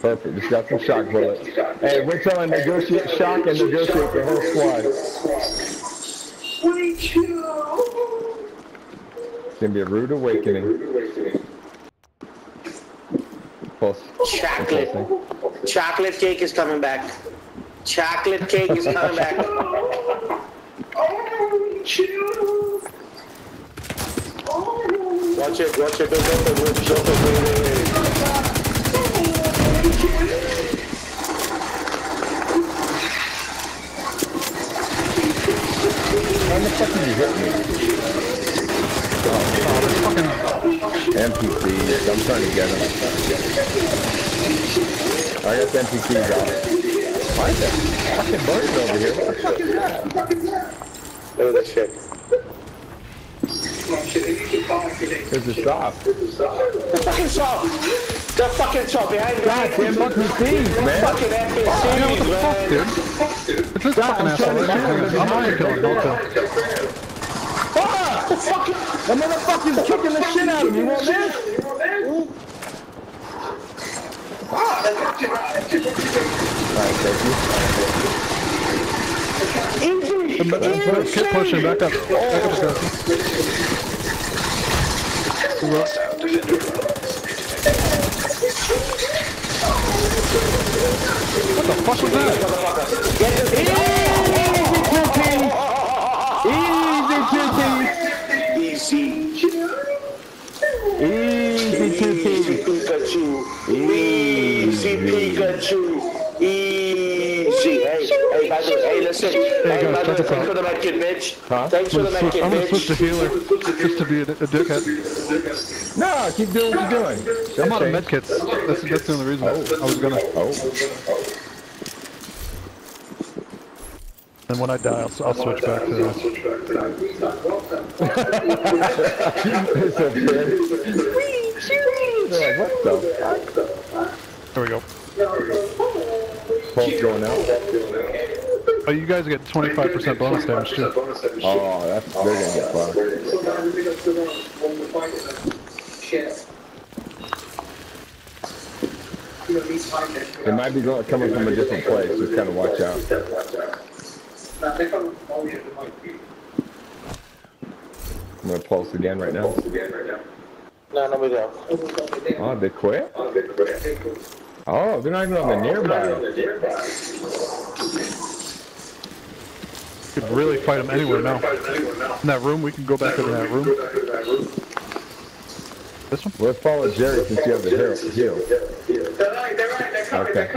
Perfect. Just got some shock bullets. Hey, we're telling negotiate shock and negotiate the whole squad. It's gonna be a rude awakening. Pulse. Chocolate. Chocolate cake is coming back. Chocolate cake is coming back. Watch it, watch it, don't, don't, don't, don't, don't, wait, wait, wait. How the fuck did you hit me? NPCs. I'm trying to get them. I got the NPCs out. Why is that fucking bird over here? What the fuck is that? Look at this shit. There's a shop. The fucking shop! The fucking shop behind the God damn fucking thieves, man. fucking NPCs, man. It's this fucking asshole. right here. I'm not gonna kill him. Don't kill him. Fuck! The fucking, the motherfucker's kicking the shit out of me, won't this? Alright, thank you. Keep pushing. Back up. Back up, Gus. What the fuck was that? Easy. Easy Easy. Pikachu. Easy Pikachu. Easy. By the way, hey, listen. Hey, guys, by the way, thanks for the medkit, bitch. Huh? Thanks for the I'm gonna switch, I'm gonna switch to healer just to be a, a dickhead. No, keep doing what you're doing. I'm out of medkits. That's, that's the only reason I oh. was gonna. Oh, And when I die, I'll, I'll switch back to. It's okay. They're like, what the fuck? there we go. Pulse going out. Oh, you guys get 25% bonus damage too. Oh, that's they're gonna get fucked. It might be going, coming from a different place. Just kind of watch out. I'm gonna pulse again right now. No, no, we go. Oh, they quit? Oh, they're not even on the nearby. You could really fight them anywhere now. In that room, we can go back into that room. This one? Let's follow Jerry since you have the heal. Okay.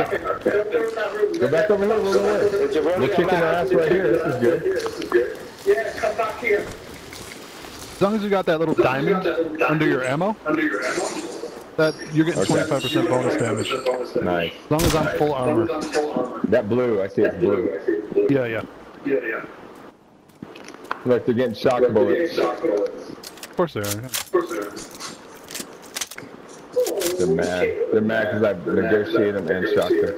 Go back over here a little. We're kicking their ass right here. This is good. Yeah, come back here. As long as you got that little diamond under your ammo, that you're getting 25% bonus damage. Nice. As long as I'm full armor. That blue, I see it's blue. Yeah, yeah. Look, they're getting shock bullets. Of course they are. yeah. They're They're mad. They're mad because I negotiated them and shocked them.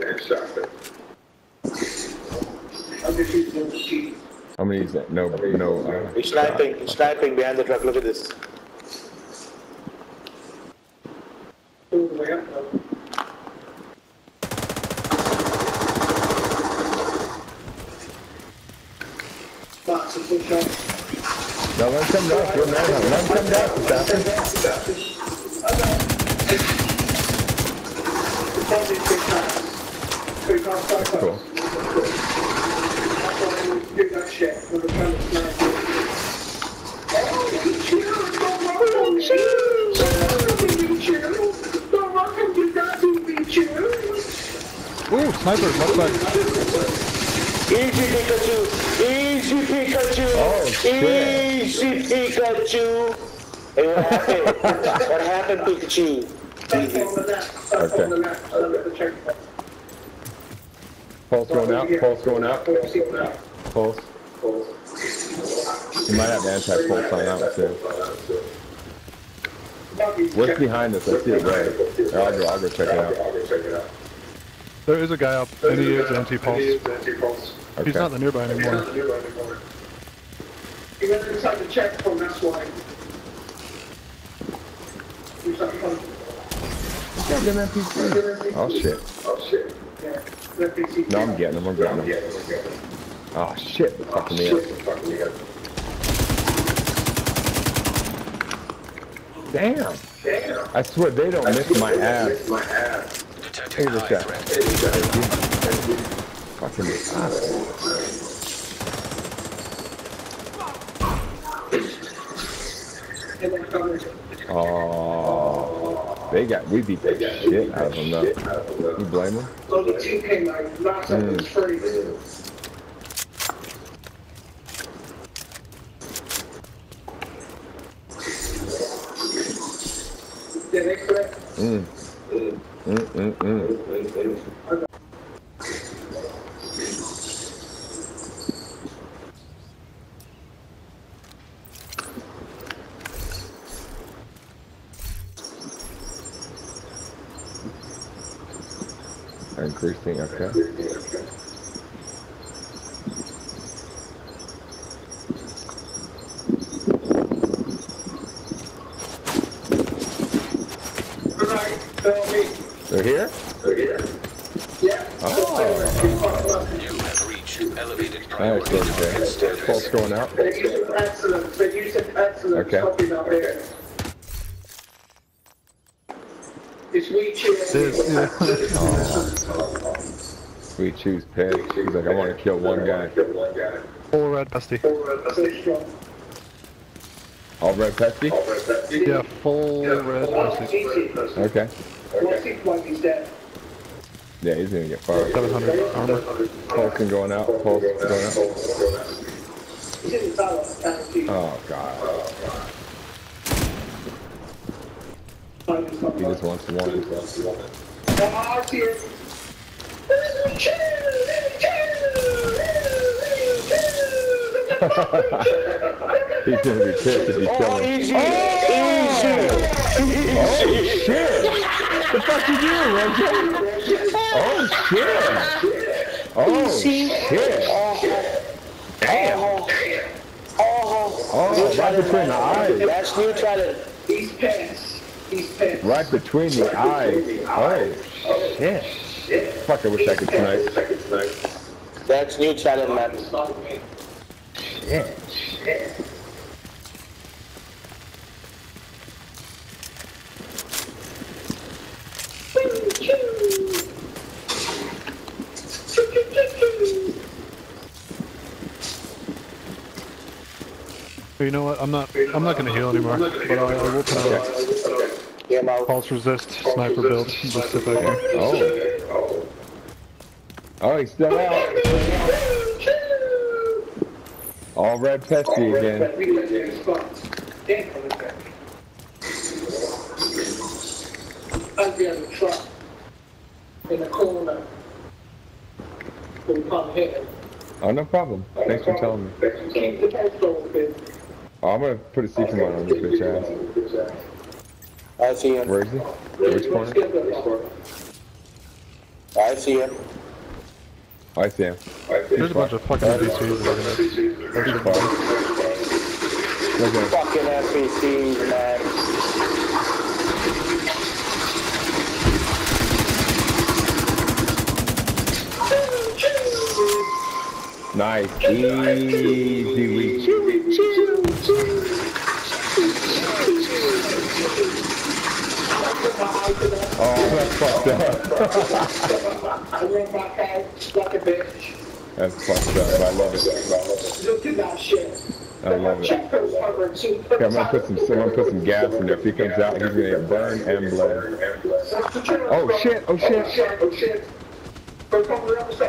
I'm gonna use that. No, no. Uh, He's sniping. He's sniping behind the truck. Look at this. No, let him come down. We're mad. Down, assassin. Cool. Ooh, sniper, left side. Easy Pikachu. Easy Pikachu. Oh, shit. Easy Pikachu. Hey, what happened? what happened, Pikachu? Okay. Pulse going out. Pulse going out. Pulse. You might have anti-pulse on that one too. What's behind us? I see it red. Oh, I'll go, I'll go check it out. There is a guy up, and he is an anti-pulse. Okay. He's not the nearby anymore. He went inside the checkpoint, that's why. He was like, oh, Goddamn NPC. Oh shit. Oh shit. Yeah. No, I'm getting them. I'm getting them. Oh shit. Oh, They're fucking me up. Fucking. Damn. Damn. I swear they don't miss my ass. My ass. Hey, look at that. Fucking ass. Oh, they got we beat the shit out of them though. You blame them? So the two came like last time it was free. They correct. Mm. Mm, mm, mm. Increasing, okay. Tell me. They're here? Yeah. Oh. You have reached elevated priority understand. defense status. Pulse going out. They use an excellent. They use an excellent Okay. something out there. It's we choose. This, yeah. Sweet choose pig. He's like, I want to kill one guy. Full red pesty. All red pesky? Yeah, full red pesty. Okay. What's he like he's dead? Yeah, he's gonna get fired. 700 armor. Pulsing going out. Pulse going out. He's in the tower. guaranteed. Oh god. He just wants one. I see it. He's gonna be pissed if you kill him. Oh, easy. Easy. Oh shit! The fuck you doing, Roger? Oh shit! Oh shit! Damn! Oh, Oh, right between the eyes. that's new trying to. He's pissed. He's pissed. Right between the eyes. Oh shit! Fuck! I wish I could tonight. That's new challenge, man. Shit! But you know what? I'm not. I'm not gonna heal anymore. But I, I will put a Yeah, pulse resist sniper build. Just sit back here. Oh. Oh, he's still out. All red pesky again. I'd the truck in the corner. We come here. Oh, no problem. Thanks for telling me. Keep the post. Oh, I'm gonna put a C command on this bitch ass. I see him. Where is he? Which corner? I see him. I see him. There's a bunch of fucking NPCs that are gonna. He's far. Look at him. Fucking NPCs, man. Nice. Easy week. Oh, that's fucked up. I ran my car like a bitch. That's fucked up. I love it. Look at that shit. I love it. Check those over and see. Okay, I'm gonna put some. I'm gonna put some gas in there. If he comes out, he's gonna get burned and bled. Oh shit! Oh shit! Oh shit.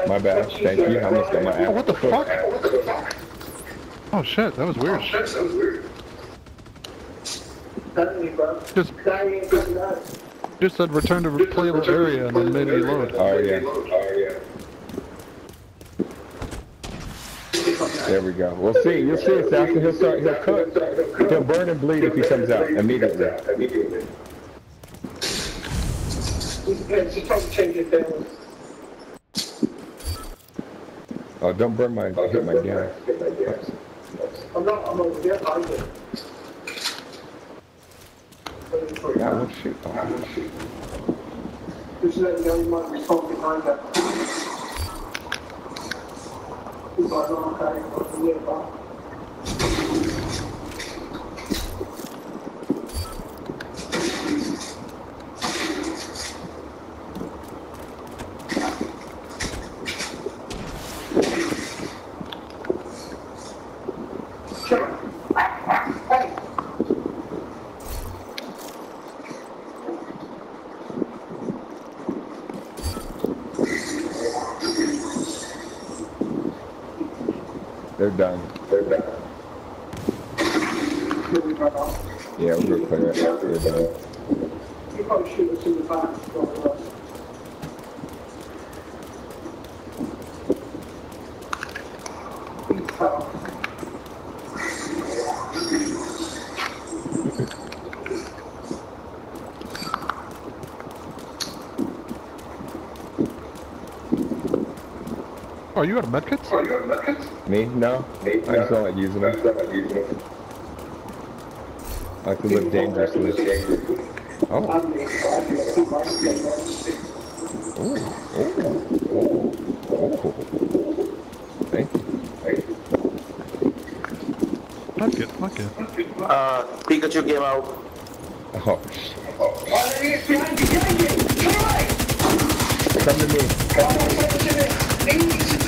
My bad. Thank you. I almost got my ass. Oh, what the fuck? What the fuck? Oh shit, that was weird. That sounds weird. That ain't bro. Just That ain't just said return to playable area and then made me load. Oh yeah. Oh yeah. There we go. We'll see. You'll see. It's after he'll start. He'll cook. He'll burn and bleed if he comes out immediately. Immediately. It's probably changing things. Oh, don't burn my hit my gas. I'm not, I'm over there, There. Yeah, we'll shoot. Oh, Just let you know you might be from behind that. You guys are okay, but nearby. They're done. They're done. Really run off. Yeah, we're gonna clear it. They're done. You probably shoot us in the back. but, uh, Beat up. Oh, you got a medkit? Me? No. Me? I just don't like using them. I like to live dangerously. Oh. I'm the excited. Keep my skin Oh. Oh. Oh. Thank you. Thank you. Medkit, medkit. Uh, Pikachu came out. Oh, shit. Come to me. Come to me.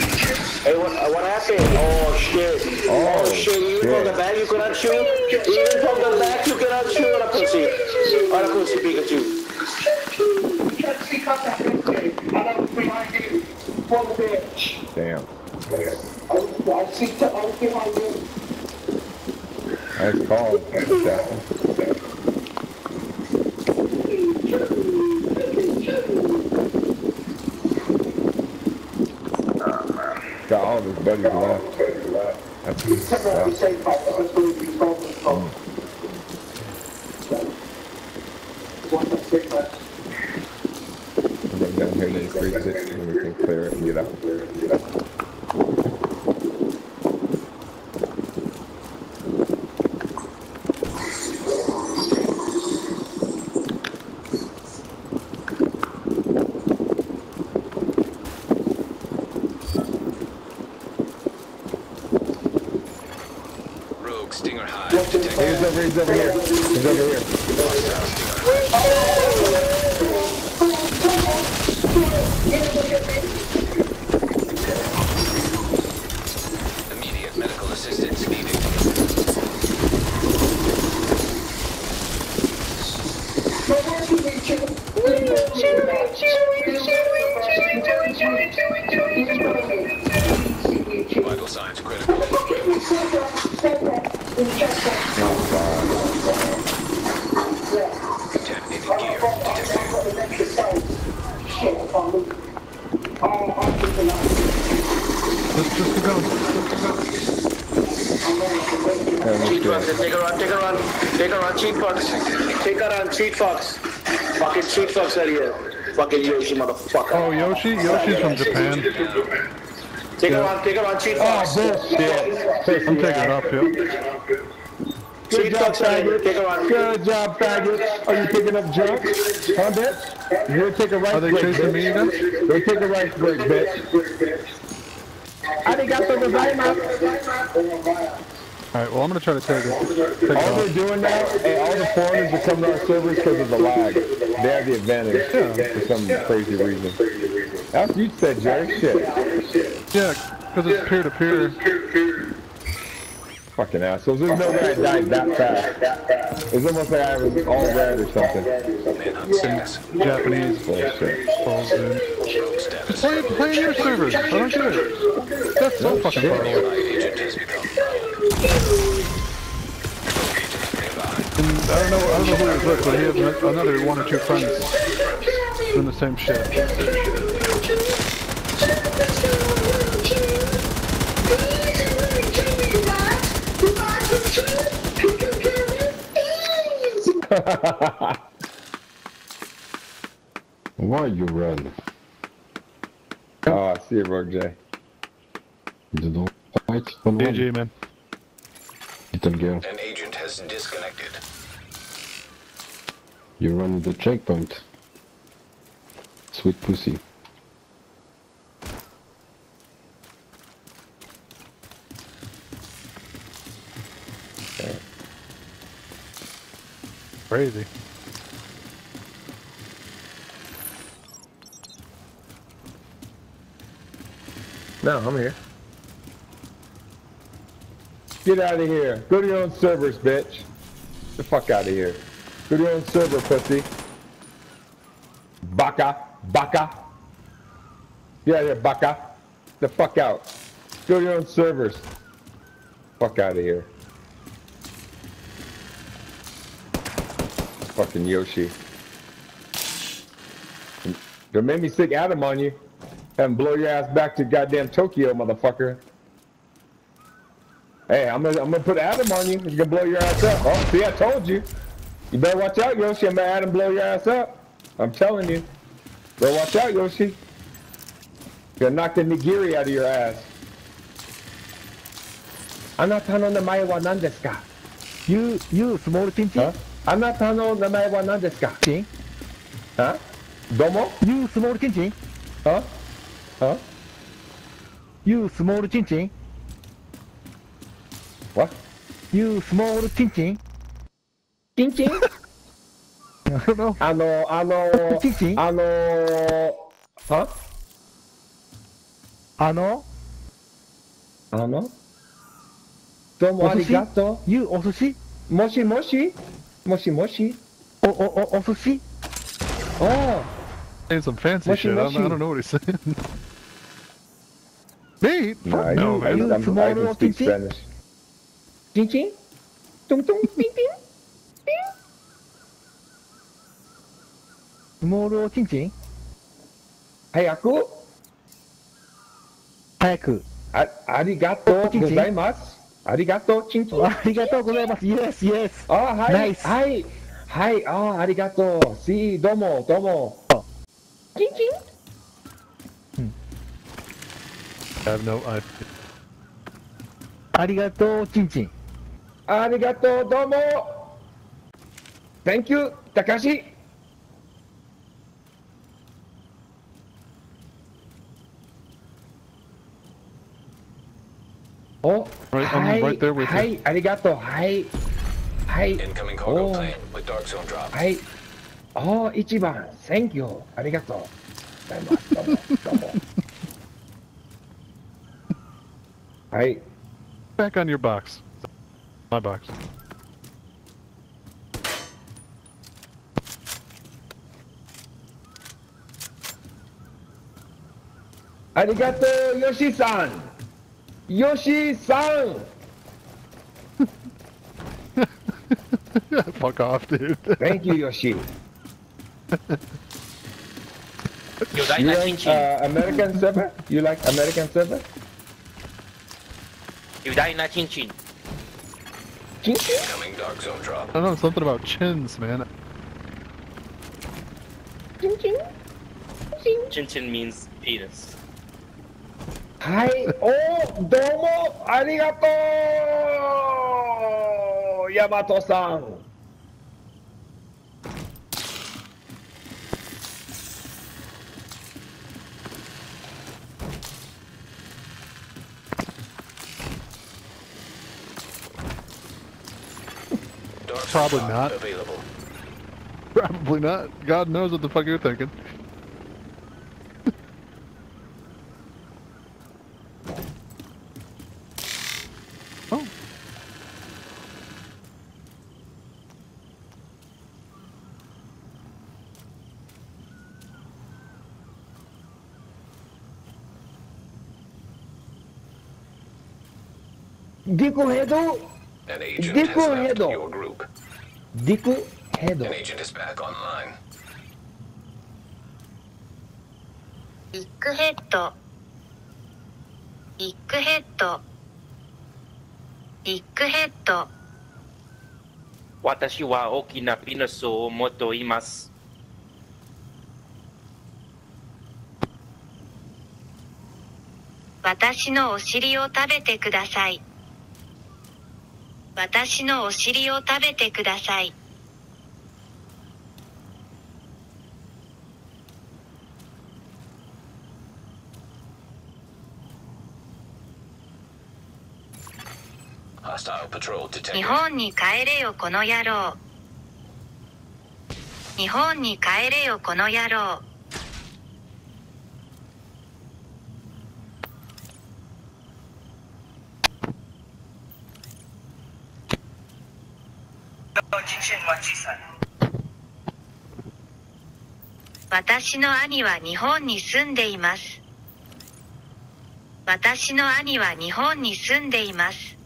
Hey, what, uh, what happened? Oh shit. Oh, Oh, shit. Even from the back you cannot shoot? Even from the back you cannot shoot on a pussy. On a pussy, Pikachu. You can't see contact with me. I was behind you. From the bench. Damn. I was, I see, I was behind you. Nice call. Jackson. Got all of his buddies left. That's take a run, cheat fucks. Take a run, cheat fucks. Fucking cheat fox out of here. Fucking Yoshi motherfucker. Oh, Yoshi? Yoshi's from Japan. Take a run, take a run, cheat Oh, fox. bullshit. I'm taking it up, yeah. Cheat fox out here, take a run. Good job, faggot. Are you picking up junk? Huh, bitch? You're gonna take a right Are they break, chasing bitch. me again? You're gonna take a right break, bitch. Arigato gozaimasu. Alright, well, I'm gonna try to take it. Take All off. they're doing now, hey, all the foreigners that come to our servers because of the lag. They have the advantage for some crazy reason. That's what you said, Jerry. Shit. Yeah, because it's peer-to-peer. Fucking assholes. There's no way I died that fast. It's almost like I was all red or something. Status. Japanese Bullshit. calls in. Rogue status. Play, play in your servers. I don't get it. That's so fucking far away. My agent has become known. Agent nearby. And I don't know, I don't know who he was but he has another one or two friends doing the same shit. Why you run? Oh, I see it, Rogue J. You don't fight, don't run. GG, man. Little girl, An agent has disconnected. you run the checkpoint. Sweet pussy. Crazy. No, I'm here. Get out of here. Go to your own servers, bitch. The fuck out of here. Go to your own server, pussy. Baka. Baka. Get out of here, baka. The fuck out. Go to your own servers. Fuck out of here. Fucking Yoshi. Don't make me sick Adam on you. Have him blow your ass back to goddamn Tokyo, motherfucker. Hey, I'm gonna, I'm gonna put Adam on you. He's gonna blow your ass up. Oh, see, I told you. You better watch out, Yoshi. I'm gonna Adam blow your ass up. I'm telling you. Better watch out, Yoshi. You're gonna knock the nigiri out of your ass. あなたの名前は何ですか You, you small チンチン Huh? あなたの名前は何ですかチン Huh? どうも You small チンチン Huh? Huh? You small チンチン What? You small チンチンチンチン I don't know. あの、あの、チンチンあの、はあのあのどうもありがと You お寿司う。もしもしもしもしお、お、お、お寿司おー Saying some fancy Mushy, shit. I don't, I mushy. don't know what he's saying. Me? No, Fuck I, no, do, I, man. I'm, small I can Little speak chin-chin? Spanish. Chin chin? Tung tung? Ping ping? スモールおちんちん早く早く。あありがとうチンチンございます。ありがとう、チンチン。ありがとうございます。Yes, yes. あ、はい。ナイスはい。はい。あ、ありがとう。し、どうも、どうも。チンチン I have no idea. ありがとう、ちんちん。Arigato domo. Thank you, Takashi. Oh, right, hi, right there with hi, you. arigato, hi, hi. Incoming cargo oh, plane with dark zone drop. Hi. Oh, Ichiban, thank you, arigato. Hi. Back on your box. My box. Arigato Yoshi-san! Yoshi-san! Fuck off, dude. Thank you, Yoshi. you like uh, American server? You like American server? You die in a chin chin. I don't know, something about chins, man. Chin chin? チンチン means penis はい。おどう Probably not. Available. Probably not. God knows what the fuck you're thinking. oh. Dick ヘド An agent Dick head off? your group. ディックヘド An agent is back online. ビッグヘッドビッグヘッドビッグヘッド私は大きなピノスを持っています私のお尻を食べてください私のお尻を食べてください。日本に帰れよこの野郎。日本に帰れよこの野郎。私の兄は日本に住んでいます。私の兄は日本に住んでいます。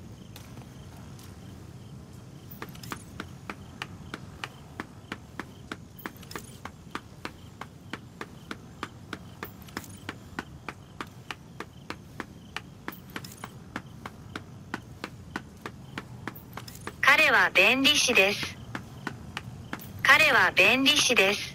彼は弁理士です。彼は弁理士です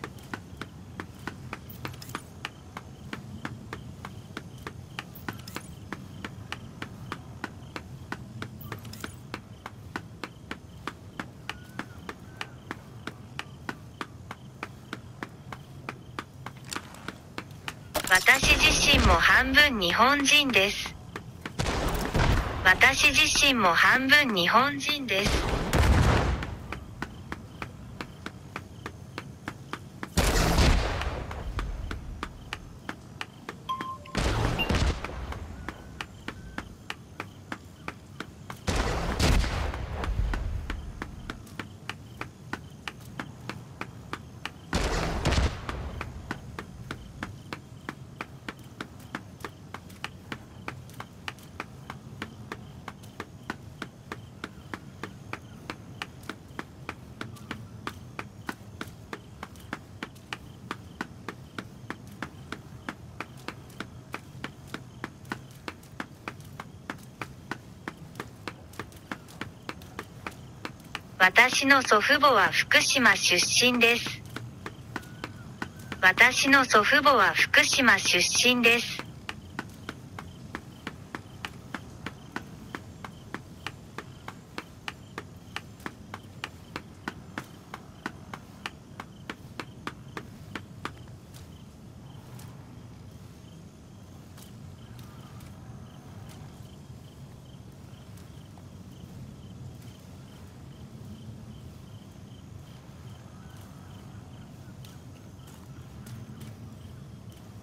私自身も半分日本人です。私自身も半分日本人です。私の祖父母は福島出身です。私の祖父母は福島出身です。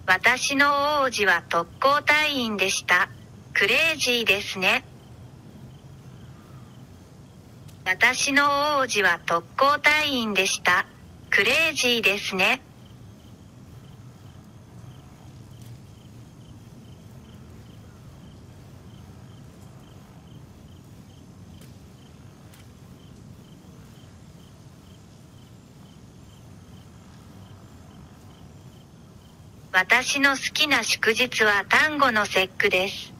私の王子は特攻隊員でした。クレイジーですね。私の王子は特攻隊員でした。クレイジーですね。私の好きな祝日は単語の節句です。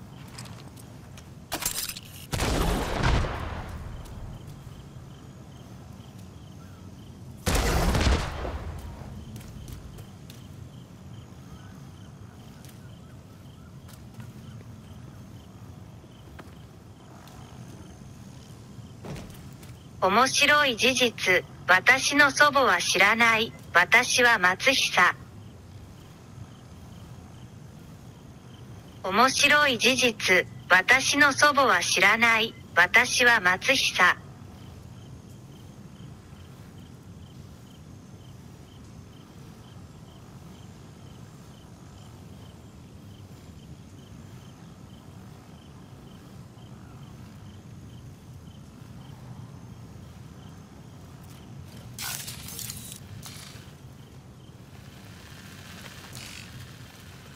面白い事実、私の祖母は知らない、私は松久。面白い事実、私の祖母は知らない、私は松久。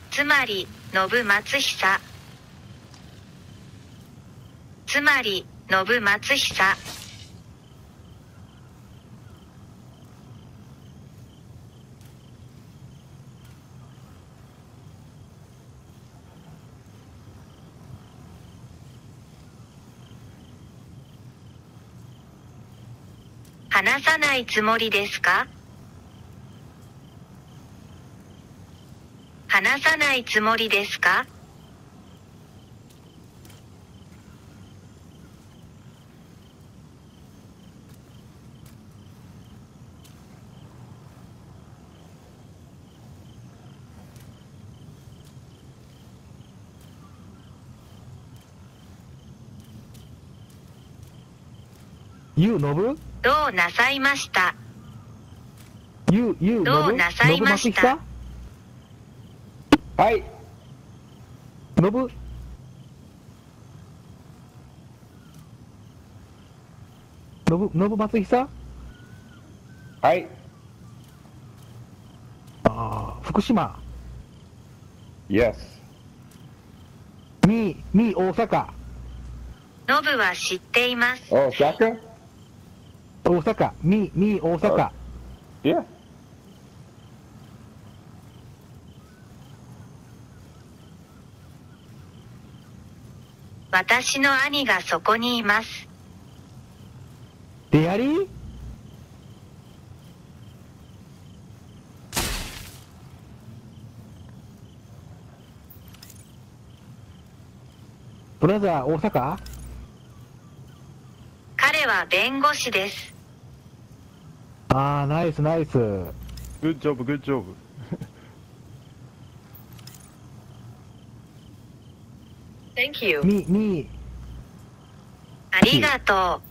つまり、信松久。つまり、信松久。話さないつもりですか？話さないつもりですか？You ノブどうなさいました ?You, you どノブうなさいました？はい。ノブノブ、ノブ松久？はい。ああ、福島。Yes. み、み、大阪。ノブは知っています Osaka? 大阪。み、み、大阪。Yeah. 私の兄がそこにいます。デアリーブラザー、大阪？彼は弁護士です。ああ、ナイス、ナイス。Good job, み、み、ありがと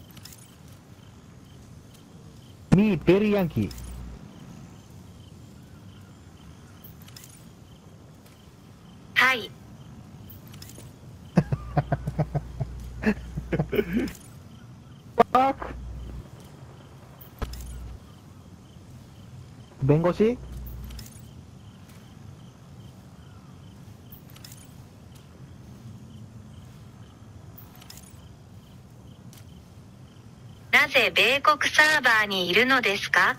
う。み、ベルヤンキー。はい。弁護士なぜ米国サーバーにいるのですか？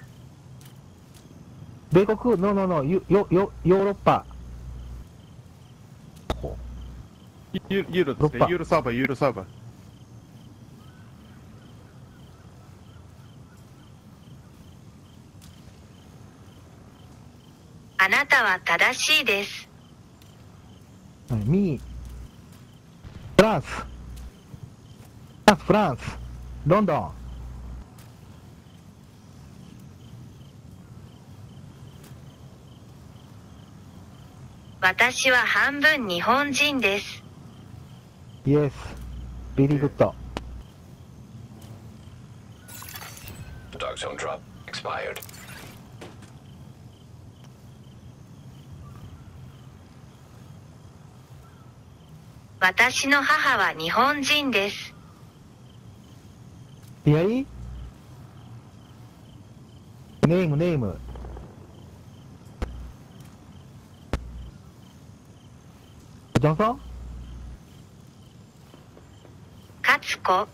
米国、ノーノーノー、よ、よ、よ、ヨーロッパ。ユユーロですね。ユーロサーバー、ユーロサーバー。あなたは正しいですはいみ、フランス。フランス、フランス。ロンドン。私は半分日本人ですイエス。ビリーグッド。Dark zone drop expired. 私の母は日本人ですリアリーネーム、ネーム。ジョンソン勝子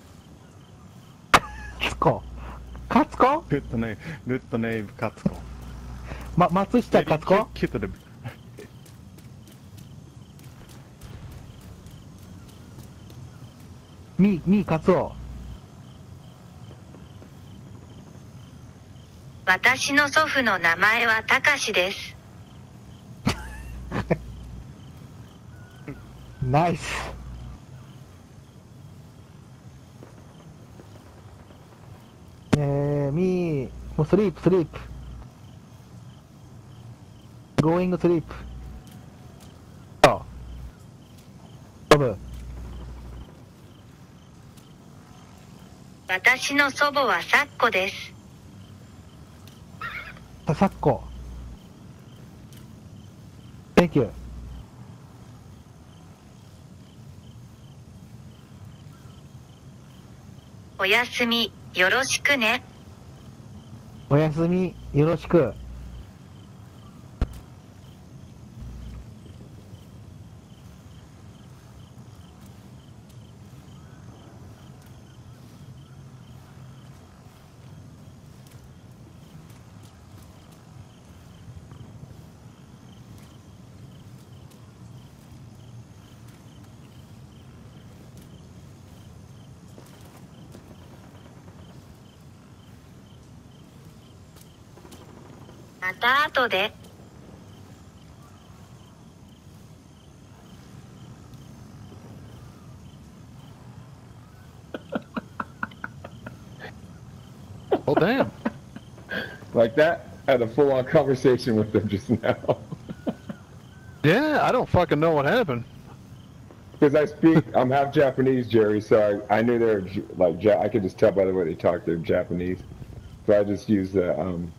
ツコ。カツコグッドネーム、グッドネーム、カツコ。ま、松下カツコキュットで。み、み、カツオ。私の祖父の名前はたかしです ナイス。えー、み、もうスリープ、スリープ。going sleep. そう。飛ぶ。私の祖母はサッコですさ、さっこ。Thank you. おやすみよろしくねおやすみ、よろしく。た後で Oh, damn. Like that? I had a full on conversation with them just now. Yeah, I don't fucking know what happened. because I speak, I'm half Japanese, Jerry. So I, I knew they were J- like ja- I could just tell by the way they talk they're Japanese. So I just used the um,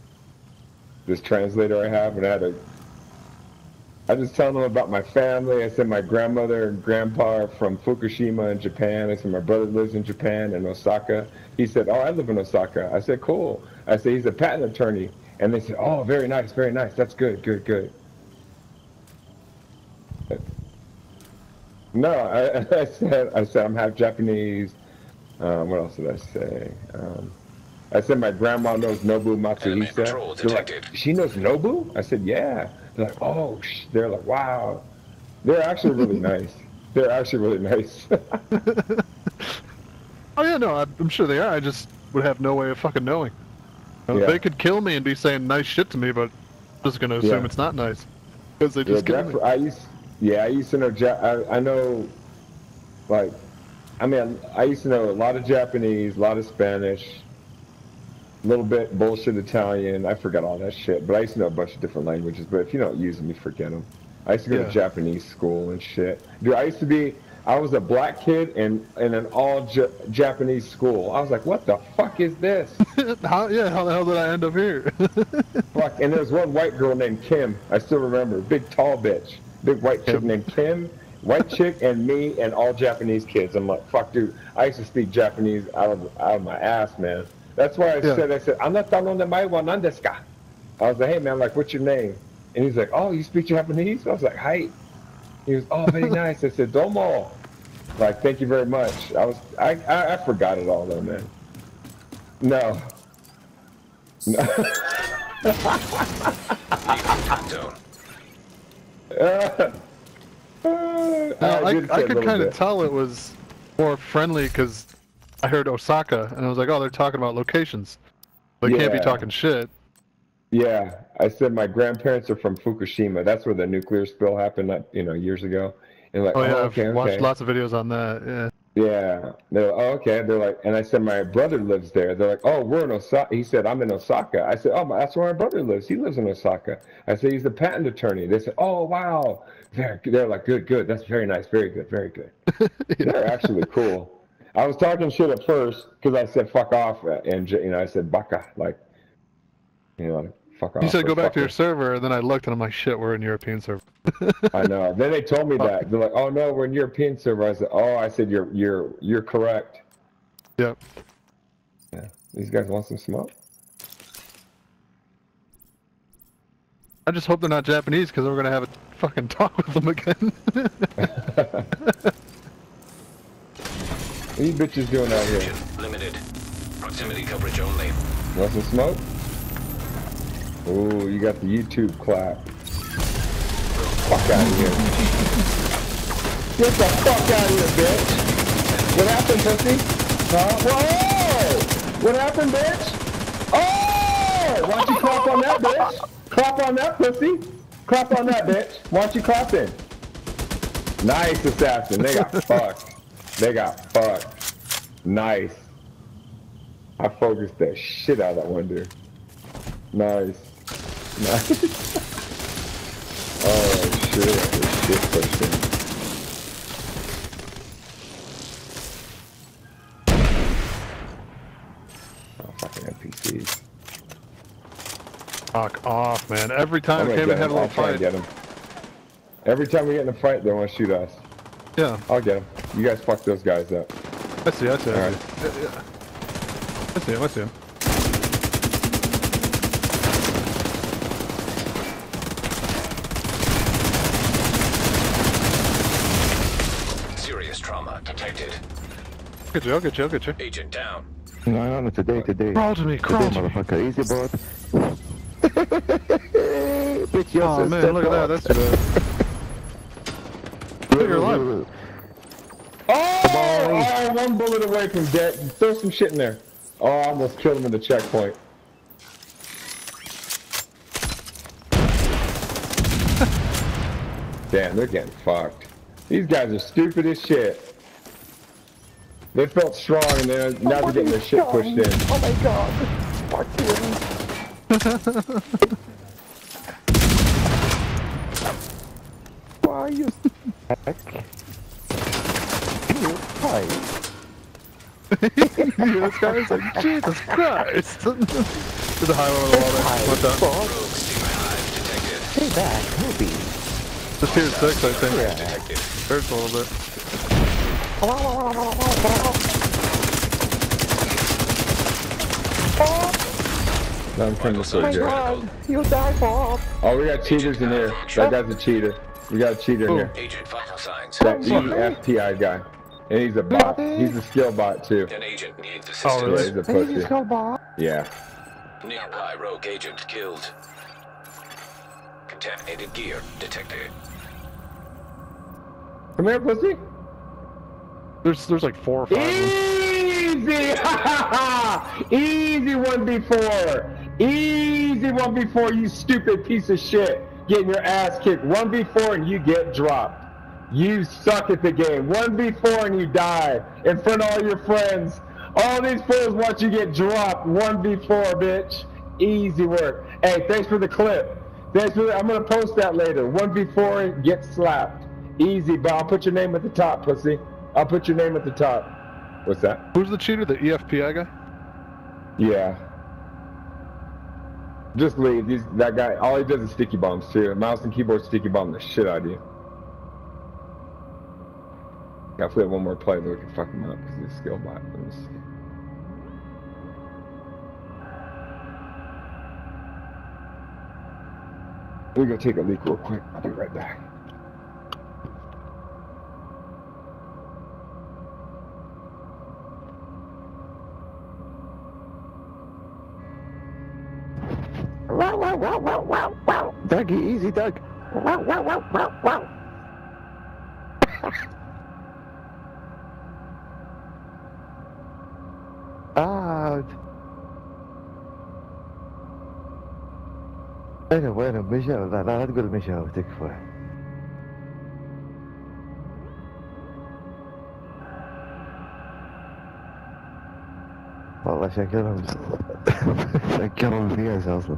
this translator I have, and I had to. I just tell them about my family. I said my grandmother and grandpa are from Fukushima in Japan. I said my brother lives in Japan in Osaka. He said, "Oh, I live in Osaka." I said, "Cool." I said, "He's a patent attorney," and they said, "Oh, very nice, very nice. That's good, good, good." No, I, I said I said I'm half Japanese. Um, what else did I say? Um, I said my grandma knows Nobu Enemy Matsuhisa. They're like, she knows Nobu? I said, yeah. They're like, oh, sh-. they're like, wow. They're actually really nice. They're actually really nice. Oh yeah, no, I- I'm sure they are. I just would have no way of fucking knowing. Uh, yeah. They could kill me and be saying nice shit to me, but I'm just gonna assume Yeah. it's not nice because they yeah, just killed me. Jap- I used, yeah, I used to know. Ja- I, I know, like, I mean, I used to know a lot of Japanese, a lot of Spanish, a little bit bullshit Italian. I forgot all that shit, but I used to know a bunch of different languages. But if you don't use them, you forget them. I used to go Yeah. to Japanese school and shit. Dude, I used to be. I was a black kid in in an all Japanese school. I was like, what the fuck is this? how, yeah, how the hell did I end up here? Fuck. And there was one white girl named Kim. I still remember. Big tall bitch. Big white chick Kim. named Kim. White chick and me and all Japanese kids. I'm like, fuck, dude. I used to speak Japanese out of out of my ass, man. That's why I Yeah. said, I said, I'm not talking to my one desu ka?" I was like, hey man, like, what's your name? And he's like, oh, you speak Japanese? I was like, hi. He was, oh, very nice. I said, domo. Like, thank you very much. I was, I, I, I forgot it all though, man. No. No. Uh, I I, I could kind of tell it was more friendly because I heard Osaka and I was like, oh, they're talking about locations. They can't be talking shit. Yeah, I said my grandparents are from Fukushima. That's where the nuclear spill happened, not you know, years ago. And like, Oh oh, yeah, okay, I've watched lots of videos on that. Yeah. Yeah, they're like, oh, okay. They're like, and I said my brother lives there. They're like, oh, we're in Osaka. He said, I'm in Osaka. I said, oh, my- that's where my brother lives. He lives in Osaka. I said, he's a patent attorney. They said, oh, wow. They're, they're like, good, good. That's very nice. Very good, very good. They're actually cool. I was talking shit at first because I said fuck off, and you know I said baka, like, you know, fuck off. You said go back to your server, and then I looked and I'm like, shit, we're in European server. I know. Then they told me that. They're like, "Oh no, we're in European server." I said, "Oh, I said you're you're you're correct." Yep. Yeah. These guys want some smoke. I just hope they're not Japanese because we're gonna have a fucking talk with them again. What are you bitches doing out here? Limited. Proximity coverage only. Want some smoke? Ooh, you got the YouTube clap. Fuck out of here. Get the fuck out of here, bitch. What happened, pussy? Huh? Whoa! What happened, bitch? Oh! Why don't you clap on that, bitch? Clap on that, pussy. Clap on that, bitch. Why don't you clap in? Nice, assassin. They got fucked. They got fucked. Nice. I focused that shit out of that one dude. Nice. Nice. oh shit. Shit pushing. Oh, fucking NPCs. Fuck off, man. Every time gonna Kevin get had a. Little fight. get him. Every time we get in a fight, they want to shoot us. Yeah, I'll get him. You guys fuck those guys up. I see, I see. I Alright. see. Yeah, yeah. I see him, I see him. Serious trauma detected. I'll get you, I'll get you, I'll get you. Agent down. No, no, no, today, today. Crawl to me, Today, crawl to me. motherfucker. Easy, bud. Oh, Bitch, your Oh man, look at that, that's too bad. Look at your life. Oh, oh, one bullet away from dead. Throw some shit in there. Oh, I almost killed him at the checkpoint. Damn, they're getting fucked. These guys are stupid as shit. They felt strong and they're, oh now they're getting their shit pushed in. Oh my god. Fuck you. Why are you... Heck? This guy's like, Jesus Christ. There's a high one on the wall there. What's up? Rogue Stingray Stay back, Ruby. It's tier 6, I think. Yeah. Hurts a little bit. No, I'm trying to oh Vital so signs good. critical. You die, Bob. Oh, we got cheaters in here. That guy's a cheater. We got a cheater in here. Agent vital signs. That EFTI guy. And he's a bot. He's a skill bot too. An agent needs Oh, assistance. Yeah, really? he's a Hey, pussy. just go, Bob. Yeah. Nearby rogue agent killed. Contaminated gear detected. Come here, pussy. There's there's like four or five. of them. Easy! Easy one before. Easy one before, you stupid piece of shit. Getting your ass kicked. One before and you get dropped. You suck at the game. 1v4 and you die in front of all your friends. All these fools watch you get dropped. 1v4, bitch. Easy work. Hey, thanks for the clip. Thanks for the, I'm gonna post that later. One before, get slapped. Easy, but I'll put your name at the top, pussy. I'll put your name at the top. What's that? Who's the cheater? The EFPI guy? Yeah. Just leave. He's, that guy, all he does is sticky bombs too. Mouse and keyboard sticky bomb the shit out of you. Yeah, if we have one more play, then we can fuck him up because he's a skill bot. Let me see. We're gonna take a leak real quick. I'll be right back. Wow, wow, wow, wow, wow, wow. Dougie, easy, Doug. Wow, wow, wow, wow, wow. ah. Bueno, bueno, مشى لا لا تقول مشى وتكفى والله شكلهم شكلهم فيها اصلا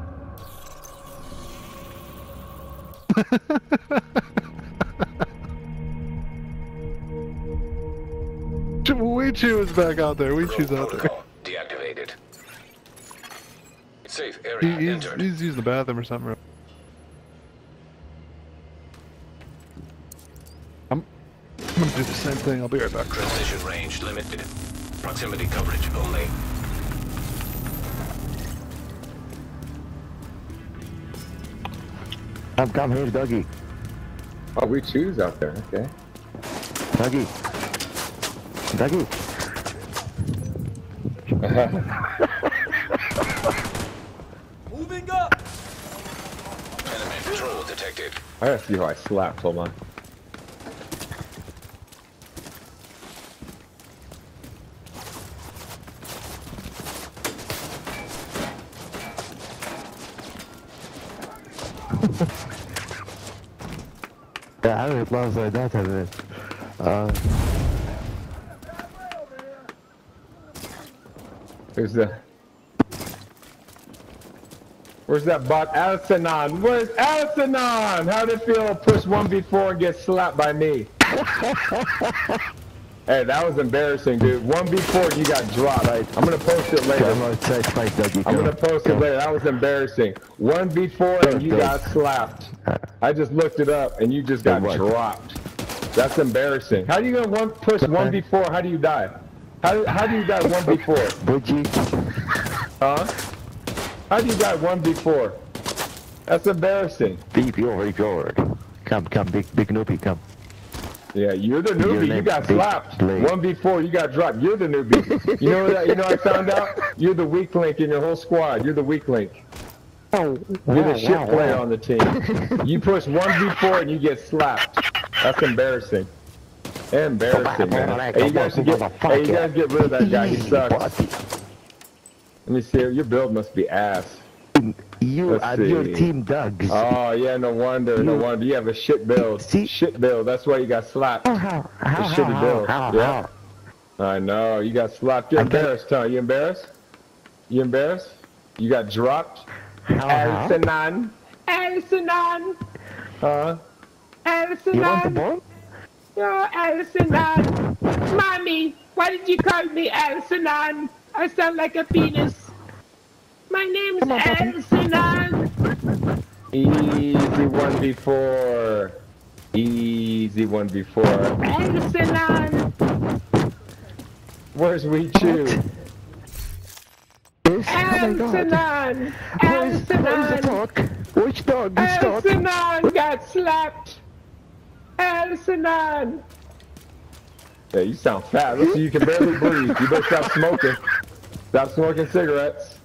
Weechu is back out there. Weechu's out there. Safe He, he's, entered. he's using the bathroom or something. I'm, I'm gonna do the same thing. I'll be right back. Transition range limited. Proximity coverage only. Come, come here, Dougie. Oh, we choose out there. Okay. Dougie. Dougie. Moving up. Enemy patrol detected. I gotta see how I slap someone. like that? bazı oynar Where's that bot? Alisonon. Where's Alisonon? How'd it feel push one before and get slapped by me? hey, that was embarrassing, dude. One before you got dropped. I'm gonna post it later. outside fight Dougie I'm gonna post it later. That was embarrassing. One before and you got slapped. I just looked it up and you just got dropped. That's embarrassing. How do you gonna one push one before? How do you die? How do, how do you die one before? Butchie. Huh? How do you die one before? That's embarrassing. Deep over, deep over. Come, come, big, big noopy, come. Yeah, you're the Your newbie. You name, got slapped. Blade. One before you got dropped. You're the newbie. You know that? You know I found out. You're the weak link in your whole squad. You're the weak link. Oh, You're the shit player on the team. you push one before and you get slapped. That's embarrassing. Embarrassing, man. Hey, you guys should get. Hey, you guys get rid of that guy. He sucks. Let me see. Your build must be ass. You Let's and your team dogs. Oh yeah, no wonder, no wonder. You have a shit build. See- Shit build. That's why you got slapped. Oh, how, how, how, shitty how, build. how, Yeah. I know. You got slapped. You're I embarrassed, huh? You embarrassed? You embarrassed? You got dropped? Alisonon. Alisonon. Huh? You want the ball? Yeah, Alisonon. Mommy, why did you call me Alcinon? I sound like a penis. My name's Alcinon. Easy one before. Easy one before. Alcinon. Where's We Chew? Yes, oh my god. Alcinon. Where is, where is the Alcinon. talk? Which dog? Which dog? Alcinon got slapped. Alcinon. Yeah, you sound fat. Listen, you can barely breathe. You better stop smoking. Stop smoking cigarettes.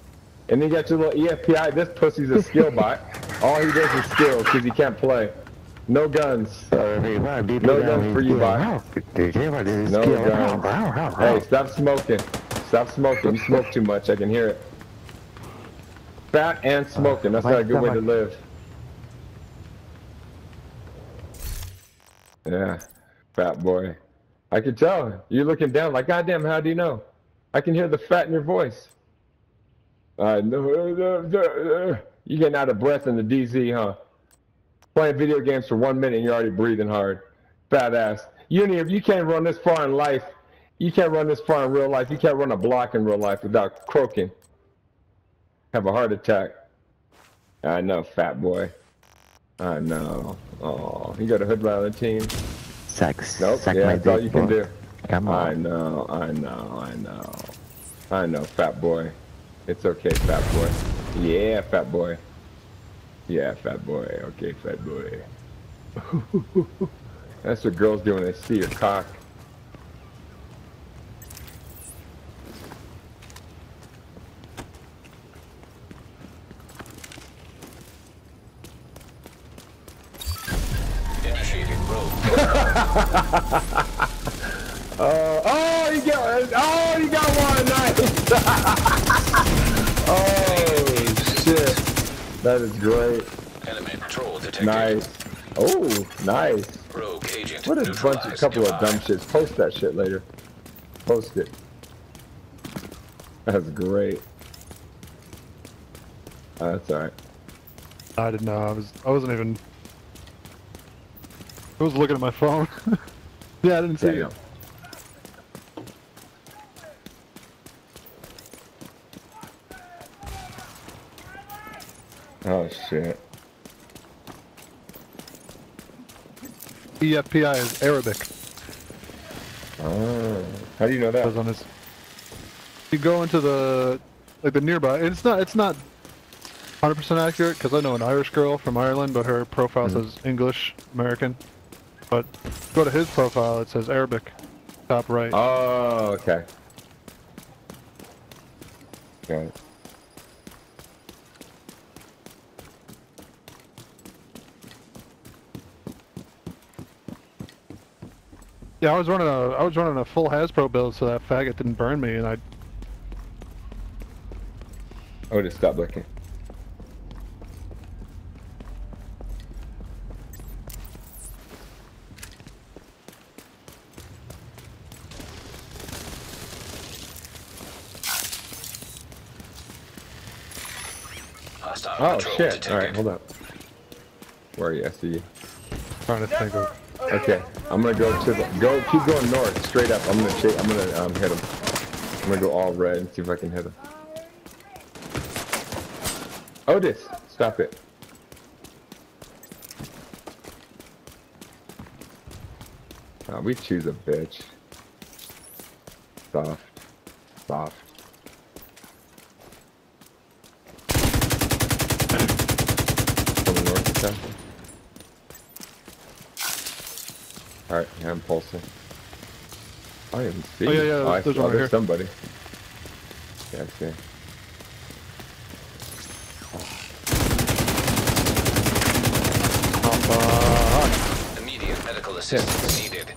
And then you got your little EFPI. This pussy's a skill bot. All he does is skills because he can't play. No guns. No guns for you, bot. No guns. Hey, stop smoking. Stop smoking. You smoke too much. I can hear it. Fat and smoking. That's not a good way to live. Yeah, fat boy. I can tell. You're looking down like, goddamn, how do you know? I can hear the fat in your voice. I know. You getting out of breath in the DZ, huh? Playing video games for one minute and you're already breathing hard. Fat ass. You, can't run this far in life. You can't run this far in real life. You can't run a block in real life without croaking. Have a heart attack. I know, fat boy. I know. Oh, you got a hood team. Sex. Nope. Suck yeah, my that's all you can do. Come on. I know, I know, I know. I know, fat boy. It's okay, fat boy. Yeah, fat boy. Yeah, fat boy. Okay, fat boy. That's what girls do when they see your cock. Uh, oh, you got, oh, you got one, nice. oh, shit. That is great. Enemy patrol detected. Nice. Oh, nice. Rogue agent What a bunch of neutralized couple of nearby. dumb shits. Post that shit later. Post it. That's great. Uh, that's alright. I didn't know. I was. I wasn't even. I was looking at my phone. yeah, I didn't see Damn. it. Oh shit. EFPI is Arabic. Oh. How do you know that? On his. You go into the like the nearby. and It's not. It's not 100% accurate because I know an Irish girl from Ireland, but her profile Mm-hmm. says English American. But go to his profile, it says Arabic, top right. Oh, okay. Got it. Yeah, I was running a I was running a full Hasbro build so that faggot didn't burn me, and I Oh, just stop looking. Hostile Oh shit. detected. Alright, hold up. Where are you? I see you. trying to think of. Okay, I'm gonna go to the go. Keep going north, straight up. I'm gonna shake. I'm gonna um, hit him. I'm gonna go all red and see if I can hit him. Otis, stop it. Oh, we choose a bitch. Soft, soft. Coming north of temple. Alright, yeah, I'm pulsing. I didn't see. Oh, yeah, you. yeah, I there's saw one right there's here. somebody. Yeah, I see. Immediate medical assistance needed.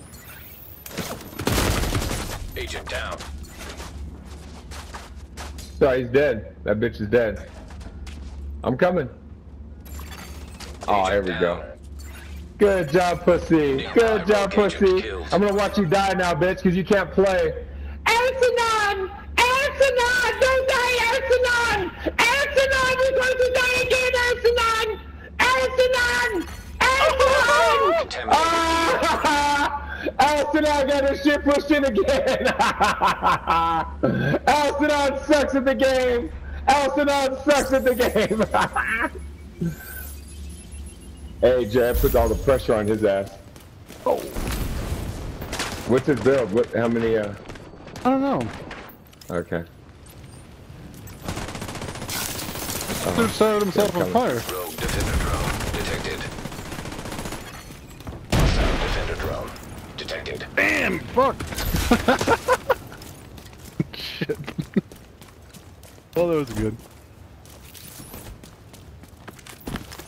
Agent down. Sorry, he's dead. That bitch is dead. I'm coming. Oh, here we go. Good job, pussy. Good job, pussy. I'm gonna watch you die now, bitch, because you can't play. Alcinon! Alcinon! Don't die, Alcinon! Alcinon! You're going to die again, Alcinon! Alcinon! Alcinon! Contaminated. Ah! Alcindon got his shit pushed in again. Alcindon sucks at the game. Alcindon sucks at the game. hey, Jay, I put all the pressure on his ass. Oh. What's his build? What? How many? Uh. I don't know. Okay. Dude started himself on fire. Rogue defender drone detected. Hostile defender drone detected. Bam! Fuck! Shit. oh, that was good.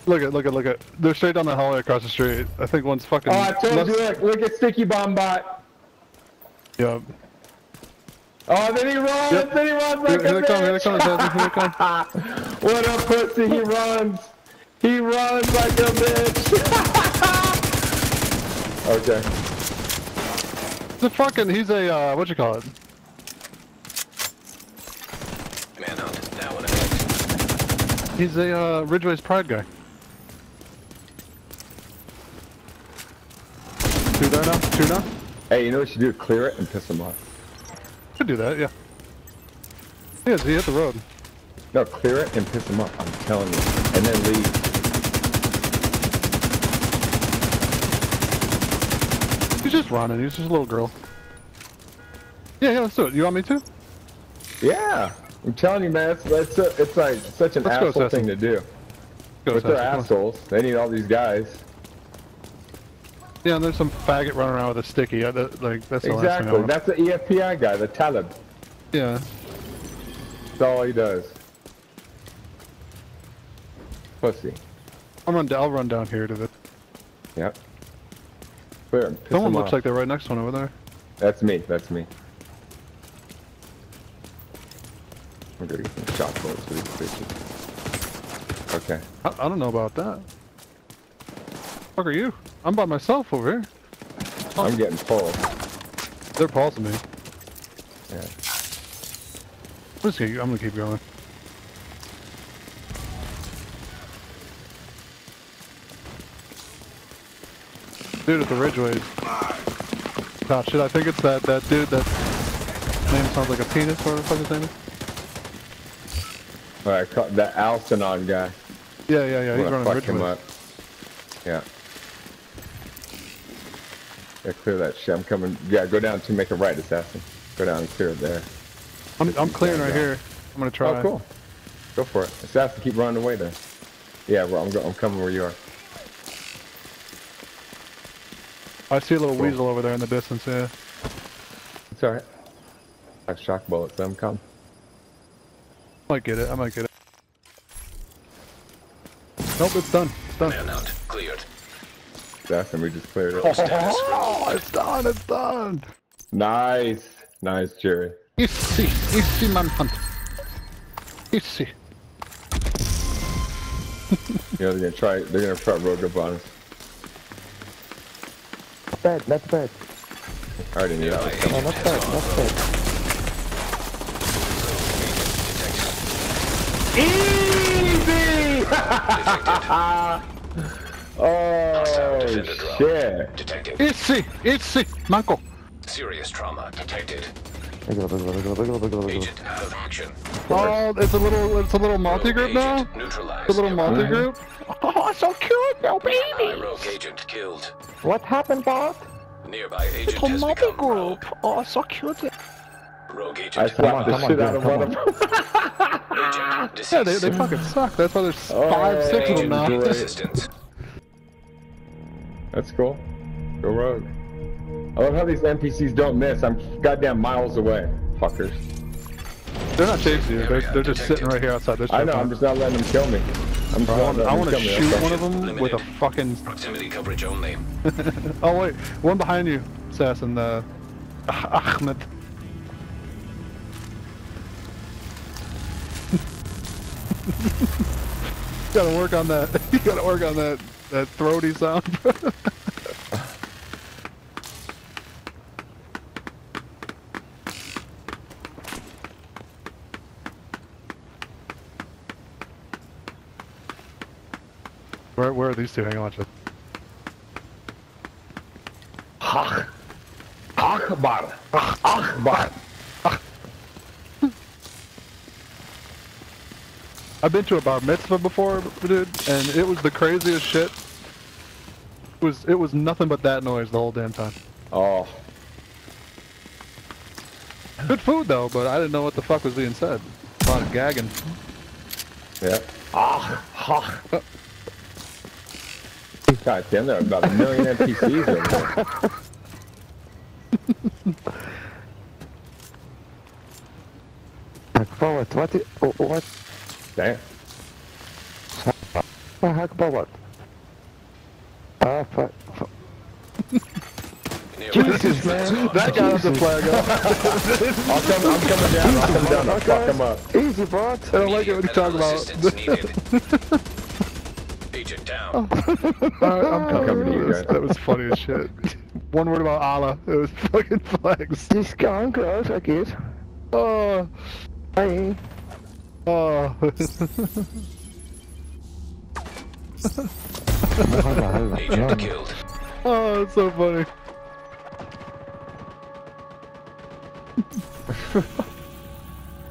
Look at, look at, look at. They're straight down the hallway across the street. I think one's fucking. Oh, I told left- you. Look, look at Sticky Bomb Bot. Yeah. Oh, then he runs. Yep. Then he runs like Here- here a they come, here they bitch. come, here they come. what a pussy! He runs. He runs like a bitch. okay. He's a fucking. He's a. Uh, what you call it? Manhunt now in effect. He's a uh, Ridgeway's Pride guy. Two there now. Two now. Hey, you know what you should do? Clear it and piss him off. Could do that. Yeah. Yeah, he hit the road. No, clear it and piss him off. I'm telling you. And then leave. He's just running. He's just a little girl. Yeah, yeah. Let's do it. You want me to? Yeah. I'm telling you, man. It's, it's, a, it's like such an Let's asshole thing to do. Go, But they're Sassy, come on. assholes. They need all these guys. Yeah, and there's some faggot running around with a sticky. That, like that's the last Exactly. want. That's the EFPI guy, the Talib. Yeah. That's all he does. Pussy. I'll run. I'll run down here to the. Yep. Clear. Piss Someone looks off. like they're right next to one over there. That's me. That's me. I'm gonna get some shot bullets for these bitches. Okay. I, I don't know about that. Fuck are you? I'm by myself over here. I'm getting full. They're pausing me. Yeah. I'm, gonna, I'm gonna keep going. Dude at the Ridgeway. Oh shit, I think it's that, that dude that name sounds like a penis, whatever the fuck his name is. Alright, that Alcinon guy. Yeah, yeah, yeah, I'm he's running fuck him up. Yeah. Yeah, clear that shit. I'm coming. Yeah, go down to make a right, assassin. Go down and clear it there. I'm, I'm clearing right here. I'm gonna try. Oh, cool. Go for it. Assassin, keep running away there. Yeah, well, I'm, go- I'm coming where you are. I see a little Cool. weasel over there in the distance, yeah. It's alright. I have shock bullets, let him come. Might get it, I might get it. Nope, it's done. It's done. Manhunt cleared. Assassin, we just cleared it. Oh, it's done, it's done. Nice. Nice, Jerry. Easy, easy manhunt. Easy. You know, they're gonna try, they're gonna try rogue up on us. Not bad, not bad. I already knew that was coming. Oh, not bad, not bad. Easy! oh, defender drone shit. detected. Easy, easy, Manco. Serious trauma detected. Agent out of action. Oh, it's a little, it's a little multi-group now? It's a little multi-group? Oh, so cute, no baby. rogue agent killed. What happened, Bob? Nearby agent It's a multi-group. Oh, so cute. Rogue agent I slapped the come on, shit out of one of them. Yeah, they, they fucking suck. That's why there's five, six of them now. Great. Assistance. That's cool. Go rogue. I love how these NPCs don't miss. I'm goddamn miles away. Fuckers. They're not chasing you. They're, they're just sitting right here outside this I know, I'm just not letting them kill me. I'm just I not want, I want to kill me. shoot That's one of them with a fucking. Proximity coverage only. Oh wait, one behind you, assassin. Uh, Ah- Ahmed. gotta work on that. You gotta work on that that throaty sound. where where are these two? Hang on, watch this. Akbar. Akbar. I've been to a bar mitzvah before, dude, and it was the craziest shit. It was it was nothing but that noise the whole damn time. Oh, Good food though, but I didn't know what the fuck was being said. A lot of gagging. yeah. Ah, ah. God damn, there are about a million NPCs over there. Akbar what? What? What? Damn. Akbar what? Ah, fuck. fuck. Jesus, man. That guy us a flag up. I'll come, I'm coming down. I'll come down. I'll fuck him up. Easy, bot. I don't like it when you talk about. Agent down. Alright, I'm coming. coming to you That was- guys. That was funny as shit. One word about Allah. It was fucking flags. This guy close, I guess. Oh, Hey. Oh. Agent killed. oh, it's so funny.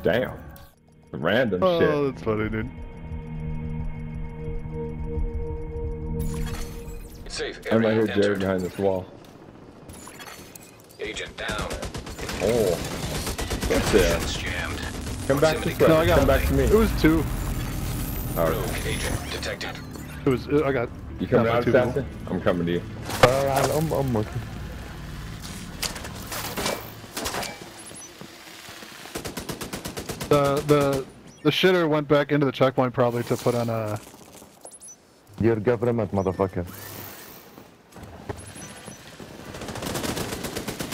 Damn. Random Oh, shit. that's funny, dude. Safe I'm right area here, Jared, entered. behind this wall. Agent down. Oh. What's there? Agents jammed. Come back this way. No, I got Come back to me. It was two. Alright. Rogue agent detected. It was. I got. You coming out, two people. I'm coming to you. Uh, I'm, I'm looking. The the the shitter went back into the checkpoint probably to put on a. Your government, motherfucker.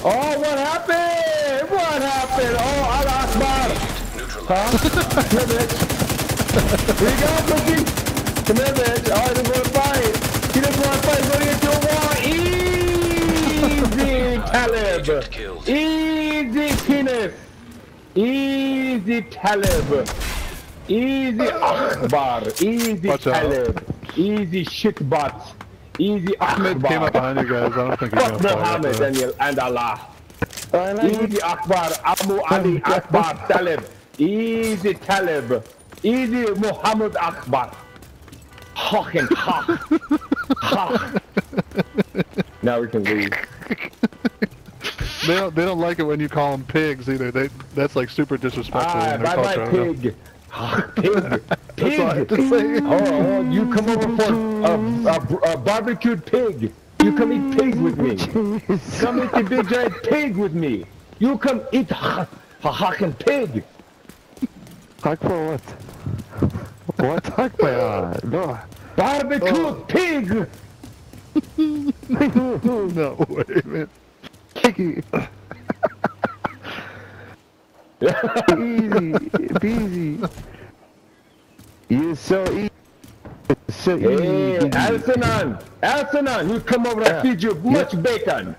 Oh, what happened? What happened? Oh, Allah Akbar. Agent neutralized. Huh? Come here, bitch. Here you go, Cookie. Come here, bitch. Oh, want to fight. He doesn't want to fight. Running into a wall. Easy, killed. Easy, penis. Easy, Talib. Easy, Akbar. Easy. Talib. Easy, shitbot. Easy, Ahmed came up behind you guys. I don't think Fuck gonna fight. Muhammad after and, Allah. Easy Akbar, Abu Ali Akbar Talib. Easy Talib. Easy Muhammad Akbar. Hawk and hawk. Hawk. Now we can leave. They don't. They don't like it when you call them pigs either. They. That's like super disrespectful Ah, in their bye bye culture. I don't pig. Pig. That's all I have Pig. say. Oh, oh, you come over for a, a, a barbecued pig. You come eat pig with me. Come eat the big giant pig with me. You come eat a hawking pig. Akbar what? What Akbar? No. Barbecued pig. No wait way, man. Kicky. easy, easy. You're so easy. So Hey, easy. Alsanan, you come over Yeah. and feed you much bacon.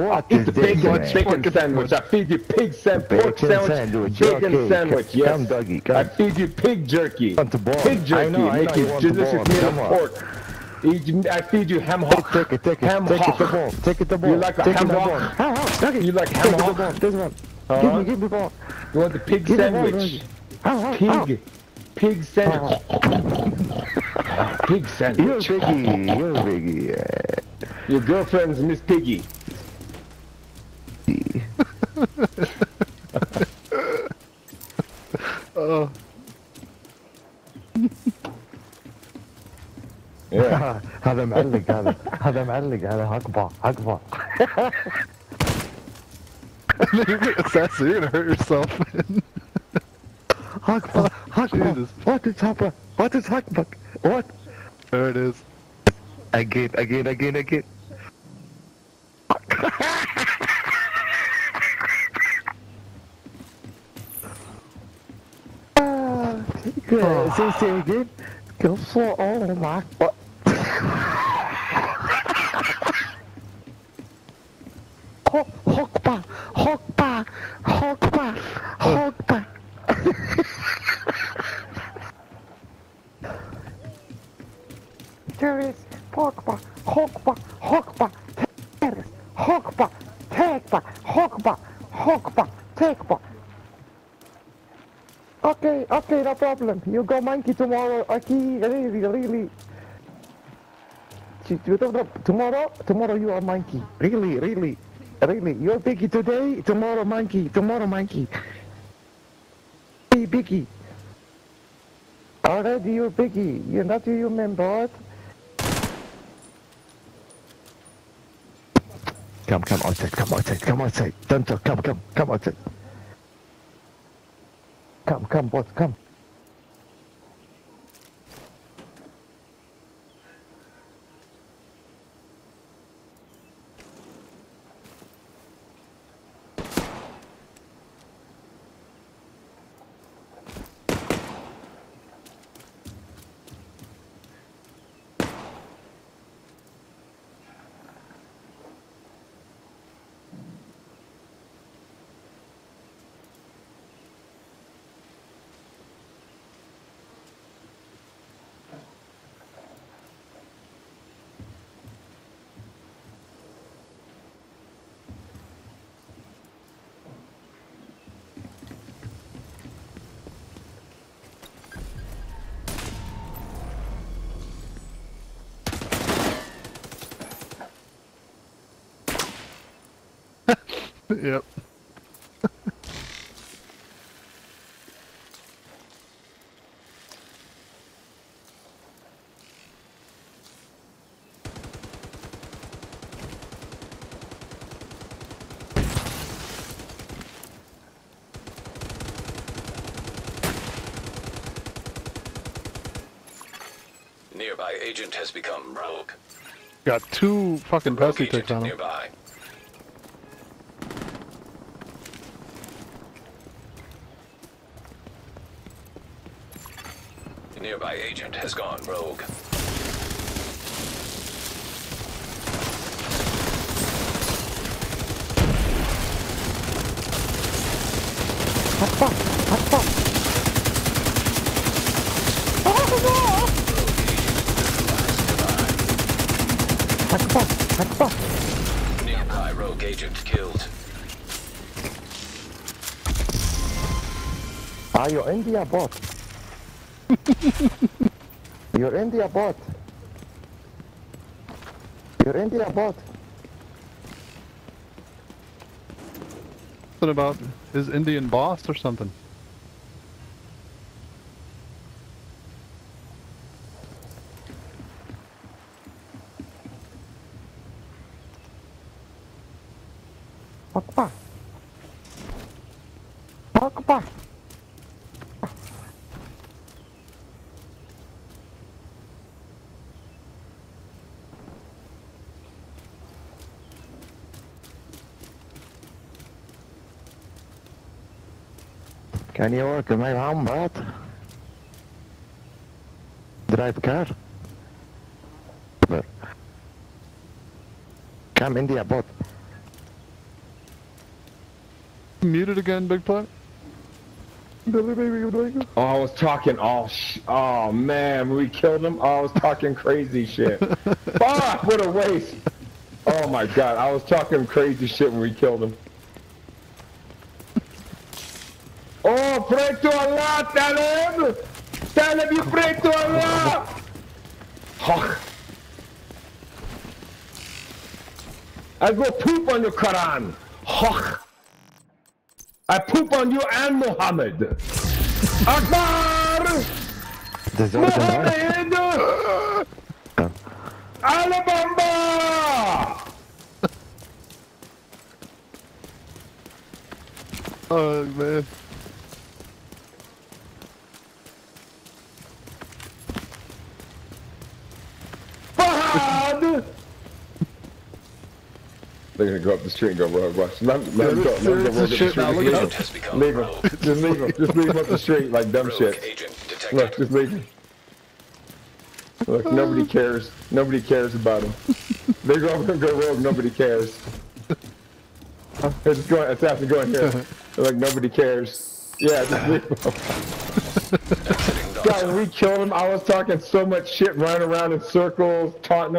What Eat the bacon, man? bacon sandwich. I feed you pig sandwich, pork sandwich, sandwich, bacon okay. sandwich. Come, Yes. doggy, come. I feed you pig jerky. Want the ball. Pig jerky. I know, I Make know you you want the delicious ball. meal of pork. Eat- I feed you ham hock. take it, take it, Ham take it the ball, take it the ball. You like a take ham hock? ball. Ham hock, take it. You like Take ham it the hock? ball. Huh? Give me, give me ball. You want the pig Give ball, sandwich? hock, ham. Pig. Pig sandwich. Pig You're sandwich. you're biggie. Yeah. Your girlfriend's Miss Piggy. Oh, Yeah. هذا معلق هذا هذا معلق هذا هكبر هكبر Assassin, you're gonna hurt yourself. man. هكبر هكبر Jesus. what is happening what is happening what there it is. again again again again Yeah, say, say again. Go for all of my. Problem. You go monkey tomorrow. Okay, really, really. Tomorrow, tomorrow you are monkey. Really, really, really. You're piggy today, tomorrow monkey, tomorrow monkey. Hey, piggy. Already you're piggy. You're not a human, bot. Come, come outside, come outside, come outside. Don't talk, come, come, come outside. Come, come, boss, come. Yep. Nearby agent has become rogue. Got two fucking pesky ticks on him. Nearby agent has gone rogue. Hakba, hakba. Hakba, hakba. Nearby rogue agent killed. Ah, you're India bot. you're India bot. You're India bot. Something about his Indian boss or something. Can you work in my home, bot? Drive car? Where? Come India bot. Muted again, big play. Billy baby, you Oh, I was talking all sh- Oh, man, when we killed him, oh, I was talking crazy shit. Fuck, what a waste. Oh, my God, I was talking crazy shit when we killed him. Oh, pray to Allah, Talib! Talib, you pray to Allah! Fuck. I go poop on your Quran. Fuck. I poop on you and Muhammad. Akbar! Muhammad! Alabama! Oh man. They're gonna go up the street and go rogue. Watch. Let, let them go. Let them go This is rogue up the shit street. now, look Leave at them. Agent Leave him. Just leave him. Just leave him up the street like dumb Rogue shit. agent detected. Look, just leave him. Look, nobody ah. cares. Nobody cares about him. They go over and go rogue. Nobody cares. It's going. It's after going here. They're like nobody cares. Yeah, just leave him. God, when we killed him, I was talking so much shit, running around in circles, taunting him.